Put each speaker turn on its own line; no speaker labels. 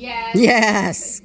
Yes.
Yes.